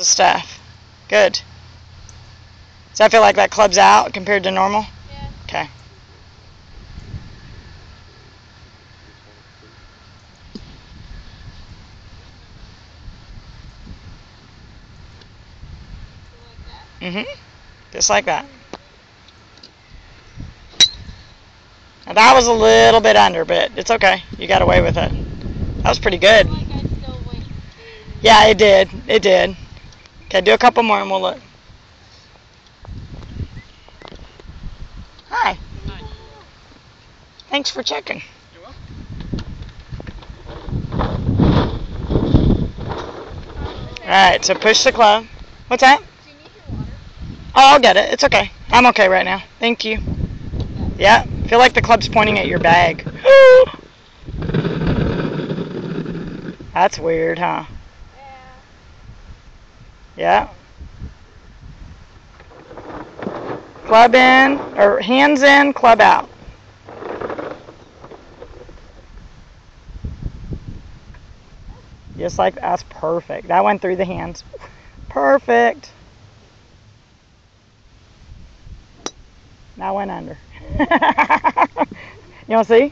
the stuff. Good. Does that feel like that club's out compared to normal? Yeah. Okay. Mhm. Just like that. Now that was a little bit under, but it's okay. You got away with it. That was pretty good. Like I still went in. Yeah, it did. It did. Okay, do a couple more and we'll look. Hi. Hi. Thanks for checking. You're welcome. Alright, so push the club. What's that? Do you need your water? Oh, I'll get it. It's okay. I'm okay right now. Thank you. Yeah, feel like the club's pointing at your bag. That's weird, huh? Yeah. Club in, or hands in, club out. Just like that's perfect. That went through the hands. Perfect. That went under. you want to see?